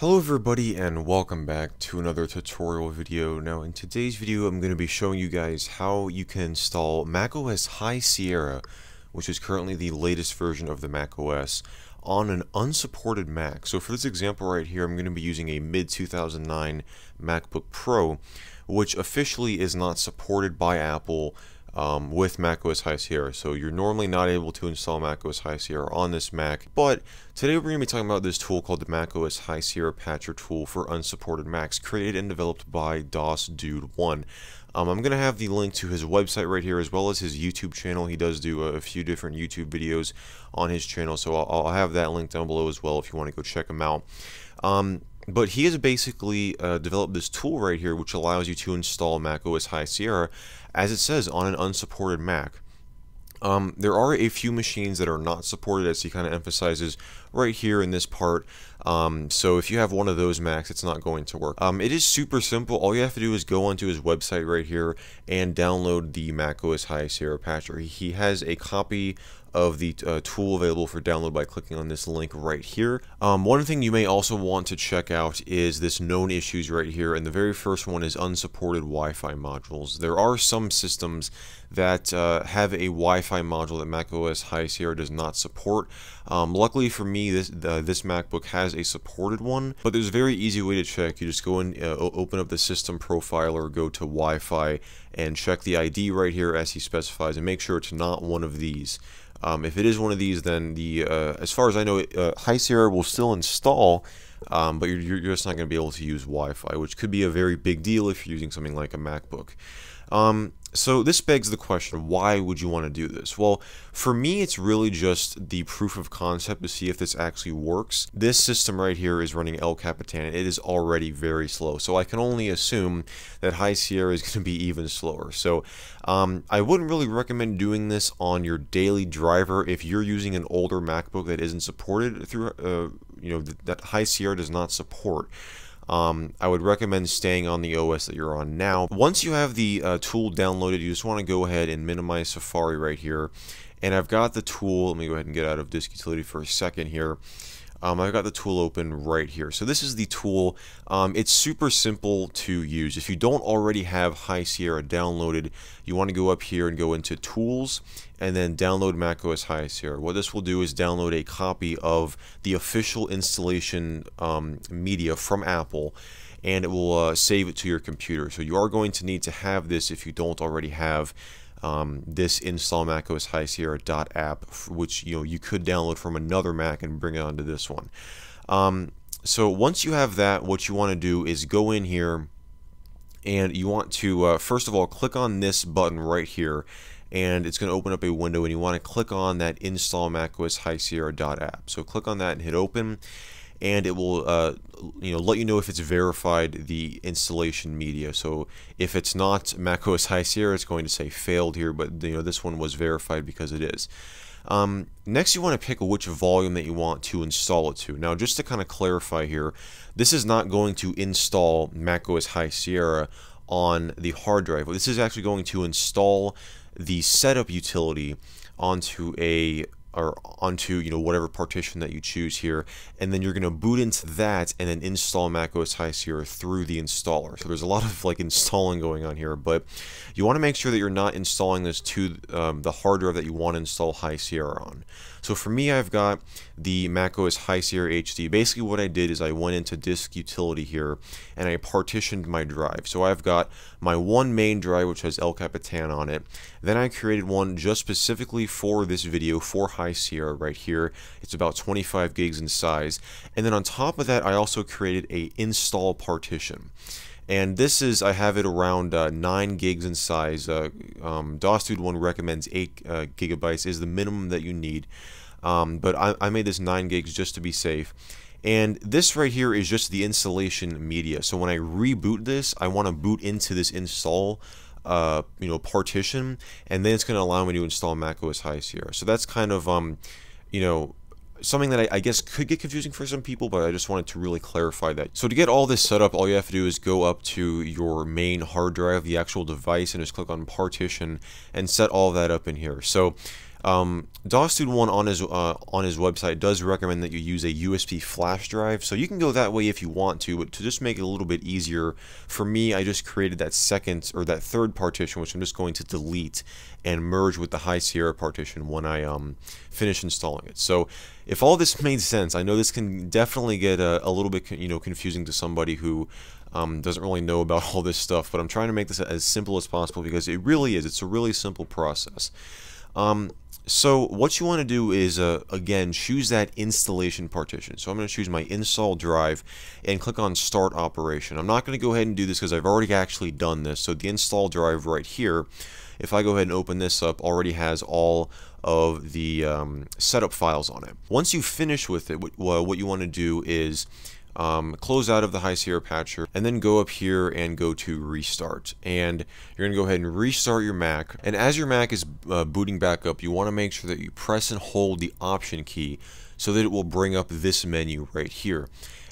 Hello everybody and welcome back to another tutorial video. Now in today's video I'm going to be showing you guys how you can install macOS High Sierra, which is currently the latest version of the macOS, on an unsupported Mac. So for this example right here I'm going to be using a mid-2009 MacBook Pro, which officially is not supported by Apple um, with macOS High Sierra. So you're normally not able to install macOS High Sierra on this Mac, but today we're going to be talking about this tool called the macOS High Sierra Patcher tool for unsupported Macs, created and developed by DOSDude1. Um, I'm going to have the link to his website right here as well as his YouTube channel. He does do a, a few different YouTube videos on his channel, so I'll, I'll, have that link down below as well if you want to go check him out. Um, but he has basically uh, developed this tool right here which allows you to install macOS High Sierra as it says on an unsupported Mac. Um, there are a few machines that are not supported as he kind of emphasizes right here in this part. Um, so if you have one of those Macs, it's not going to work. Um, it is super simple. All you have to do is go onto his website right here and download the macOS High Sierra patcher. He has a copy of the uh, tool available for download by clicking on this link right here. Um, one thing you may also want to check out is this known issues right here, and the very first one is unsupported Wi-Fi modules. There are some systems that uh, have a Wi-Fi module that macOS High Sierra does not support. Um, luckily for me, this this MacBook has a supported one, but there's a very easy way to check. You just go and uh, open up the system profile or go to Wi-Fi and check the ID right here as he specifies and make sure it's not one of these. Um, if it is one of these, then the uh, as far as I know, uh, High Sierra will still install, um, but you're, you're just not going to be able to use Wi-Fi, which could be a very big deal if you're using something like a MacBook. Um, so this begs the question, why would you want to do this? Well, for me, it's really just the proof of concept to see if this actually works. This system right here is running El Capitan. It is already very slow, so I can only assume that High Sierra is going to be even slower. So um, I wouldn't really recommend doing this on your daily driver if you're using an older MacBook that isn't supported through, uh, you know, that High Sierra does not support um, I would recommend staying on the OS that you're on now. Once you have the uh, tool downloaded, you just want to go ahead and minimize Safari right here. And I've got the tool, let me go ahead and get out of disk utility for a second here. Um, I've got the tool open right here. So this is the tool. Um, it's super simple to use. If you don't already have High Sierra downloaded, you want to go up here and go into Tools and then download macOS High Sierra. What this will do is download a copy of the official installation um, media from Apple and it will uh, save it to your computer. So you are going to need to have this if you don't already have um, this install macOS High Sierra app, which you know you could download from another Mac and bring it onto this one. Um, so once you have that, what you want to do is go in here and you want to uh, first of all click on this button right here and it's going to open up a window and you want to click on that install macOS High Sierra app. So click on that and hit open and it will uh, you know let you know if it's verified the installation media. So if it's not macOS High Sierra it's going to say failed here but you know this one was verified because it is. Um, next you want to pick which volume that you want to install it to. Now just to kind of clarify here this is not going to install macOS High Sierra on the hard drive. This is actually going to install the setup utility onto a or onto you know whatever partition that you choose here and then you're going to boot into that and then install macOS High Sierra through the installer. So there's a lot of like installing going on here but you want to make sure that you're not installing this to um, the hard drive that you want to install High Sierra on. So for me I've got the macOS High Sierra HD basically what I did is I went into disk utility here and I partitioned my drive. So I've got my one main drive which has El Capitan on it. Then I created one just specifically for this video for High Sierra right here. It's about 25 gigs in size. And then on top of that, I also created a install partition. And this is, I have it around uh, 9 gigs in size. Uh, um, DOSDude1 recommends 8 uh, gigabytes is the minimum that you need. Um, but I, I made this 9 gigs just to be safe. And this right here is just the installation media. So when I reboot this, I want to boot into this install uh, you know, partition, and then it's going to allow me to install macOS High Sierra. So that's kind of, um, you know, something that I, I, guess could get confusing for some people, but I just wanted to really clarify that. So to get all this set up, all you have to do is go up to your main hard drive, the actual device, and just click on partition and set all that up in here. So Um, DOSDude1 on his uh, on his website does recommend that you use a USB flash drive, so you can go that way if you want to. But to just make it a little bit easier, for me, I just created that second or that third partition, which I'm just going to delete and merge with the High Sierra partition when I um, finish installing it. So if all this made sense, I know this can definitely get a, a little bit you know confusing to somebody who um, doesn't really know about all this stuff, but I'm trying to make this as simple as possible because it really is. It's a really simple process. Um, so what you want to do is, uh, again, choose that installation partition. So I'm going to choose my install drive and click on start operation. I'm not going to go ahead and do this because I've already actually done this. So the install drive right here, if I go ahead and open this up, already has all of the um, setup files on it. Once you finish with it, what, what you want to do is um, close out of the High Sierra Patcher, and then go up here and go to Restart. And you're going to go ahead and restart your Mac. And as your Mac is uh, booting back up, you want to make sure that you press and hold the Option key so that it will bring up this menu right here.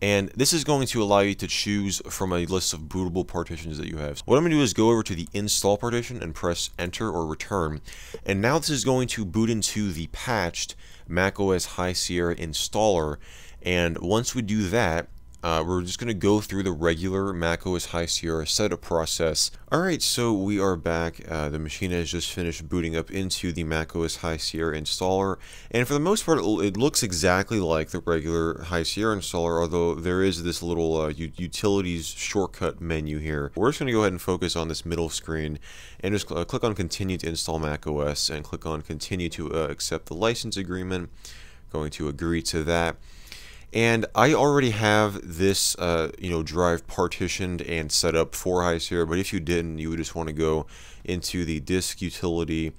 And this is going to allow you to choose from a list of bootable partitions that you have. What I'm going to do is go over to the install partition and press enter or return. And now this is going to boot into the patched macOS High Sierra installer and once we do that, uh, we're just going to go through the regular macOS High Sierra setup process. Alright, so we are back. Uh, the machine has just finished booting up into the macOS High Sierra installer. And for the most part, it looks exactly like the regular High Sierra installer, although there is this little uh, utilities shortcut menu here. We're just going to go ahead and focus on this middle screen and just uh, click on continue to install macOS and click on continue to uh, accept the license agreement. Going to agree to that. And I already have this, uh, you know, drive partitioned and set up for High Sierra, but if you didn't, you would just want to go into the disk utility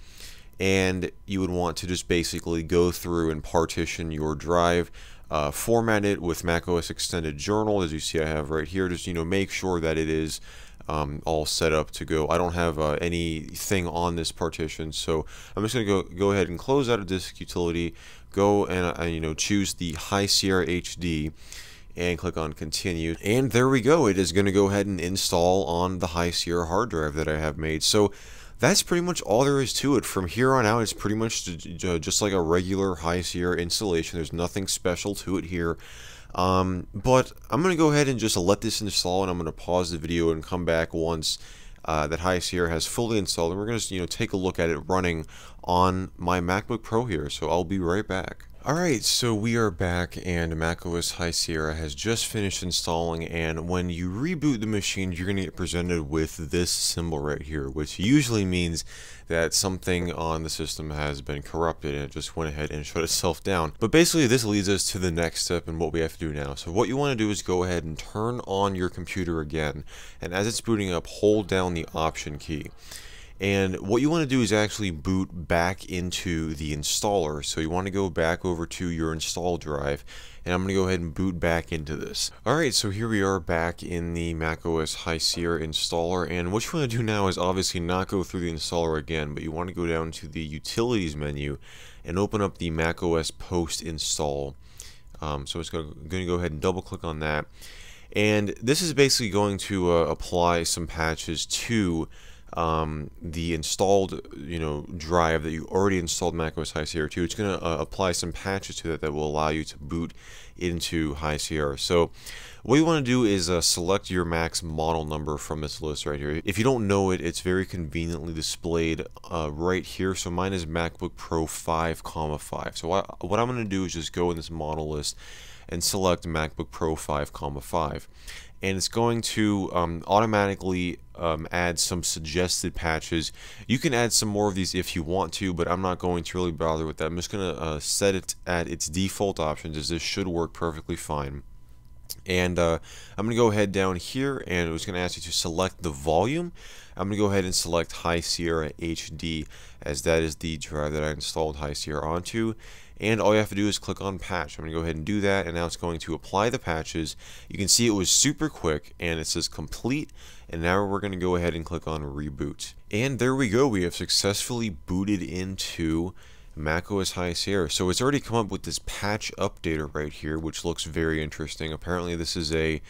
and you would want to just basically go through and partition your drive, uh, format it with macOS Extended Journal, as you see I have right here. Just, you know, make sure that it is um, all set up to go. I don't have uh, anything on this partition, so I'm just going to go go ahead and close out of disk utility, go and uh, you know choose the High Sierra HD and click on continue. And there we go. It is going to go ahead and install on the High Sierra hard drive that I have made. So that's pretty much all there is to it. From here on out it's pretty much just like a regular High Sierra installation. There's nothing special to it here. Um, but I'm going to go ahead and just let this install and I'm going to pause the video and come back once uh, that High Sierra has fully installed. And we're going to you know take a look at it running on my MacBook Pro here. So I'll be right back. Alright, so we are back and macOS High Sierra has just finished installing and when you reboot the machine you're going to get presented with this symbol right here which usually means that something on the system has been corrupted and it just went ahead and shut itself down. But basically this leads us to the next step and what we have to do now. So what you want to do is go ahead and turn on your computer again and as it's booting up hold down the option key. And what you want to do is actually boot back into the installer. So you want to go back over to your install drive and I'm going to go ahead and boot back into this. Alright, so here we are back in the macOS High Sierra installer and what you want to do now is obviously not go through the installer again, but you want to go down to the utilities menu and open up the macOS post install. Um, so it's going to go ahead and double click on that. And this is basically going to uh, apply some patches to um, the installed you know drive that you already installed macOS High Sierra to. It's going to uh, apply some patches to that that will allow you to boot into High Sierra. So what you want to do is uh, select your Mac's model number from this list right here. If you don't know it, it's very conveniently displayed uh, right here. So mine is MacBook Pro 5, comma 5. So what, what I'm going to do is just go in this model list and select MacBook Pro 5, comma 5 and it's going to um, automatically um, add some suggested patches. You can add some more of these if you want to, but I'm not going to really bother with that. I'm just going to uh, set it at its default options as this should work perfectly fine. And uh, I'm going to go ahead down here and it's going to ask you to select the volume. I'm going to go ahead and select High Sierra HD as that is the drive that I installed High Sierra onto and all you have to do is click on patch. I'm going to go ahead and do that and now it's going to apply the patches. You can see it was super quick and it says complete and now we're going to go ahead and click on reboot. And there we go, we have successfully booted into macOS High Sierra. So it's already come up with this patch updater right here which looks very interesting. Apparently this is a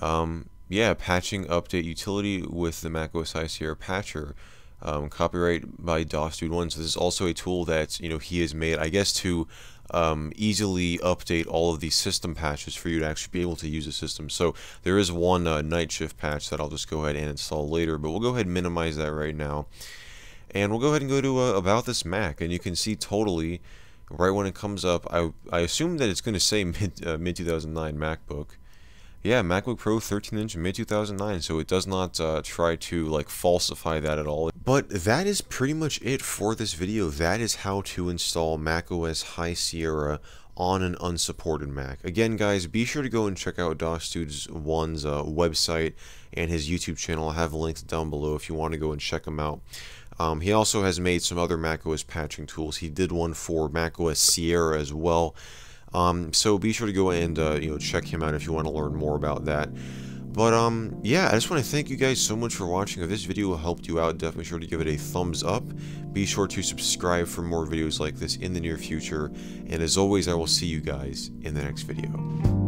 um, yeah, patching update utility with the macOS High Sierra patcher. Um, copyright by DOSDude1. So this is also a tool that you know he has made, I guess, to um, easily update all of these system patches for you to actually be able to use the system. So there is one uh, night shift patch that I'll just go ahead and install later, but we'll go ahead and minimize that right now. And we'll go ahead and go to uh, about this Mac, and you can see totally right when it comes up. I I assume that it's going to say mid uh, mid 2009 MacBook. Yeah, MacBook Pro 13 inch mid 2009, so it does not uh, try to like falsify that at all. But that is pretty much it for this video. That is how to install macOS High Sierra on an unsupported Mac. Again, guys, be sure to go and check out DOSDude's One's uh, website and his YouTube channel. I'll have links down below if you want to go and check them out. Um, he also has made some other macOS patching tools. He did one for macOS Sierra as well. Um, so be sure to go and uh, you know check him out if you want to learn more about that. But um, yeah, I just want to thank you guys so much for watching. If this video helped you out, definitely sure to give it a thumbs up. Be sure to subscribe for more videos like this in the near future. And as always, I will see you guys in the next video.